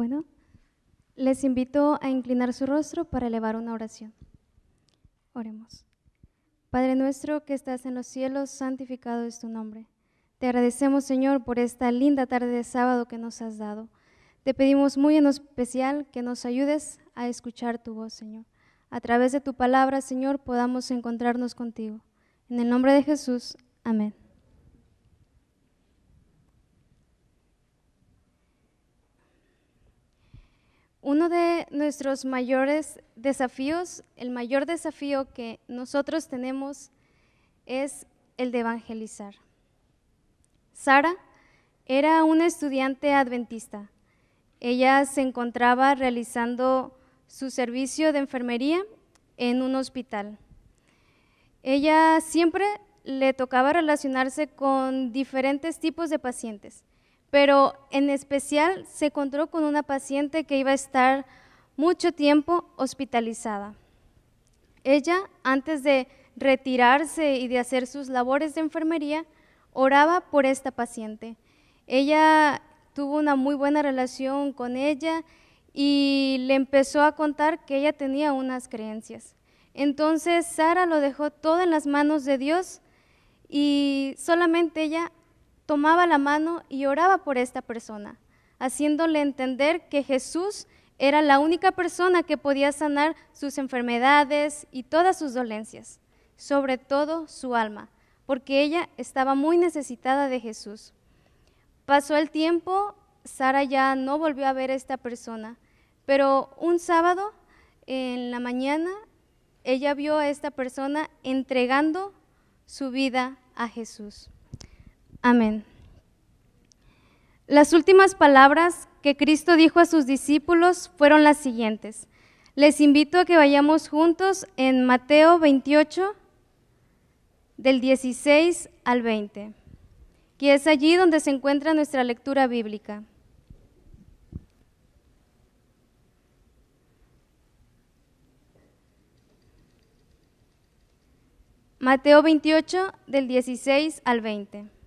Bueno, les invito a inclinar su rostro para elevar una oración. Oremos. Padre nuestro que estás en los cielos, santificado es tu nombre. Te agradecemos, Señor, por esta linda tarde de sábado que nos has dado. Te pedimos muy en especial que nos ayudes a escuchar tu voz, Señor. A través de tu palabra, Señor, podamos encontrarnos contigo. En el nombre de Jesús, amén. Uno de nuestros mayores desafíos, el mayor desafío que nosotros tenemos es el de evangelizar. Sara era una estudiante adventista. Ella se encontraba realizando su servicio de enfermería en un hospital. Ella siempre le tocaba relacionarse con diferentes tipos de pacientes pero en especial se encontró con una paciente que iba a estar mucho tiempo hospitalizada. Ella, antes de retirarse y de hacer sus labores de enfermería, oraba por esta paciente. Ella tuvo una muy buena relación con ella y le empezó a contar que ella tenía unas creencias. Entonces Sara lo dejó todo en las manos de Dios y solamente ella tomaba la mano y oraba por esta persona, haciéndole entender que Jesús era la única persona que podía sanar sus enfermedades y todas sus dolencias, sobre todo su alma, porque ella estaba muy necesitada de Jesús. Pasó el tiempo, Sara ya no volvió a ver a esta persona, pero un sábado en la mañana ella vio a esta persona entregando su vida a Jesús. Amén. Las últimas palabras que Cristo dijo a sus discípulos fueron las siguientes. Les invito a que vayamos juntos en Mateo 28, del 16 al 20, que es allí donde se encuentra nuestra lectura bíblica. Mateo 28, del 16 al 20.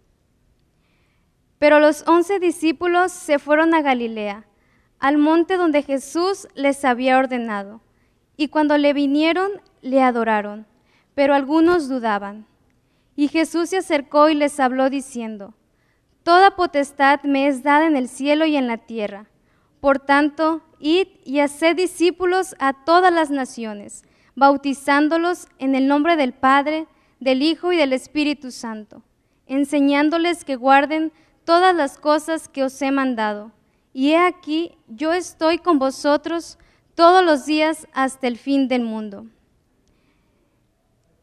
Pero los once discípulos se fueron a Galilea, al monte donde Jesús les había ordenado. Y cuando le vinieron, le adoraron, pero algunos dudaban. Y Jesús se acercó y les habló diciendo, Toda potestad me es dada en el cielo y en la tierra. Por tanto, id y haced discípulos a todas las naciones, bautizándolos en el nombre del Padre, del Hijo y del Espíritu Santo, enseñándoles que guarden todas las cosas que os he mandado. Y he aquí, yo estoy con vosotros todos los días hasta el fin del mundo.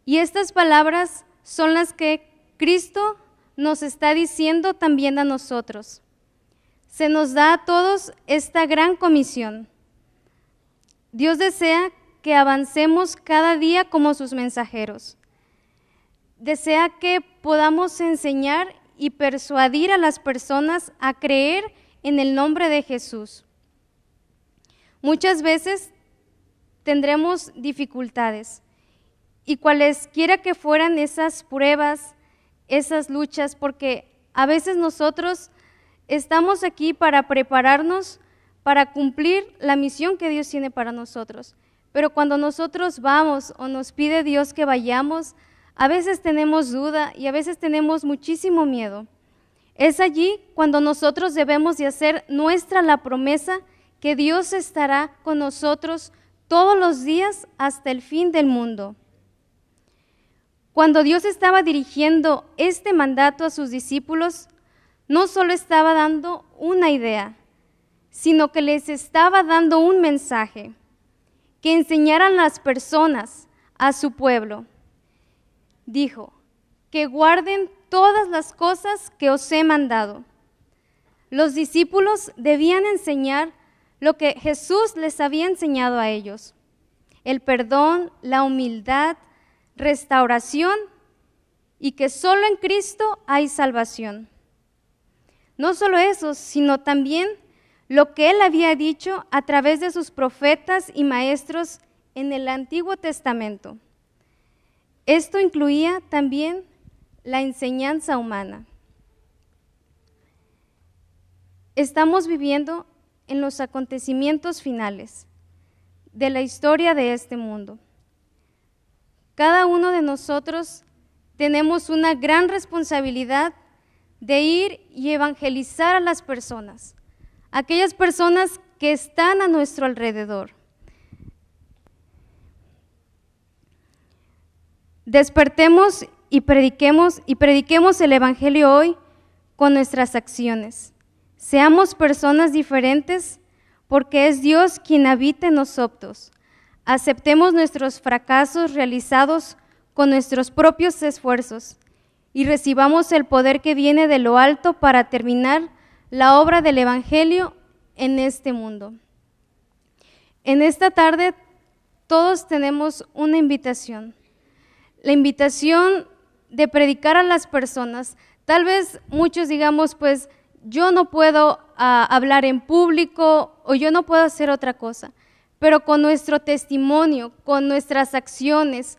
Y estas palabras son las que Cristo nos está diciendo también a nosotros. Se nos da a todos esta gran comisión. Dios desea que avancemos cada día como sus mensajeros. Desea que podamos enseñar y persuadir a las personas a creer en el nombre de Jesús. Muchas veces tendremos dificultades y cualesquiera que fueran esas pruebas, esas luchas, porque a veces nosotros estamos aquí para prepararnos para cumplir la misión que Dios tiene para nosotros. Pero cuando nosotros vamos o nos pide Dios que vayamos, a veces tenemos duda y a veces tenemos muchísimo miedo. Es allí cuando nosotros debemos de hacer nuestra la promesa que Dios estará con nosotros todos los días hasta el fin del mundo. Cuando Dios estaba dirigiendo este mandato a sus discípulos, no solo estaba dando una idea, sino que les estaba dando un mensaje, que enseñaran las personas a su pueblo dijo, que guarden todas las cosas que os he mandado. Los discípulos debían enseñar lo que Jesús les había enseñado a ellos, el perdón, la humildad, restauración y que solo en Cristo hay salvación. No solo eso, sino también lo que él había dicho a través de sus profetas y maestros en el Antiguo Testamento. Esto incluía también la enseñanza humana. Estamos viviendo en los acontecimientos finales de la historia de este mundo. Cada uno de nosotros tenemos una gran responsabilidad de ir y evangelizar a las personas, aquellas personas que están a nuestro alrededor. Despertemos y prediquemos y prediquemos el evangelio hoy con nuestras acciones. Seamos personas diferentes porque es Dios quien habita en nosotros. Aceptemos nuestros fracasos realizados con nuestros propios esfuerzos y recibamos el poder que viene de lo alto para terminar la obra del Evangelio en este mundo. En esta tarde todos tenemos una invitación, la invitación de predicar a las personas. Tal vez muchos digamos, pues yo no puedo ah, hablar en público o yo no puedo hacer otra cosa, pero con nuestro testimonio, con nuestras acciones,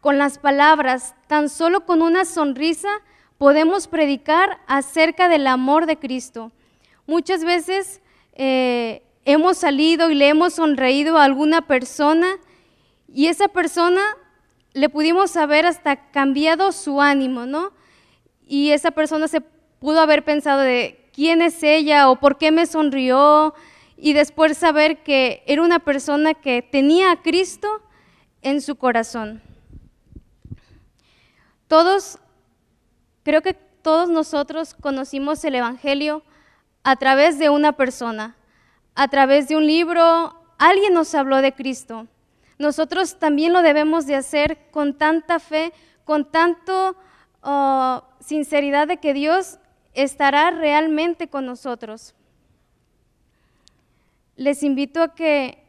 con las palabras, tan solo con una sonrisa, podemos predicar acerca del amor de Cristo. Muchas veces eh, hemos salido y le hemos sonreído a alguna persona y esa persona le pudimos haber hasta cambiado su ánimo, ¿no? Y esa persona se pudo haber pensado de quién es ella o por qué me sonrió y después saber que era una persona que tenía a Cristo en su corazón. Todos, creo que todos nosotros conocimos el Evangelio a través de una persona, a través de un libro, alguien nos habló de Cristo. Nosotros también lo debemos de hacer con tanta fe, con tanto oh, sinceridad de que Dios estará realmente con nosotros. Les invito a que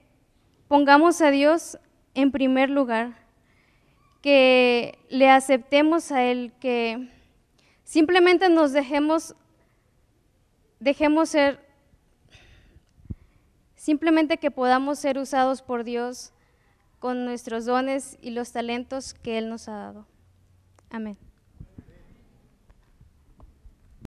pongamos a Dios en primer lugar que le aceptemos a Él, que simplemente nos dejemos, dejemos ser, simplemente que podamos ser usados por Dios con nuestros dones y los talentos que Él nos ha dado. Amén.